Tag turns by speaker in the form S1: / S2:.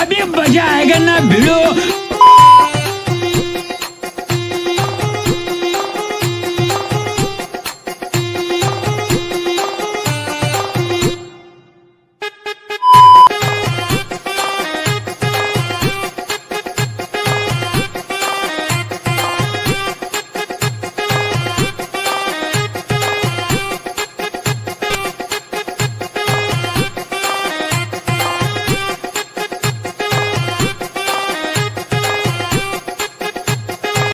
S1: अभी बजाएगा ना भिड़ो।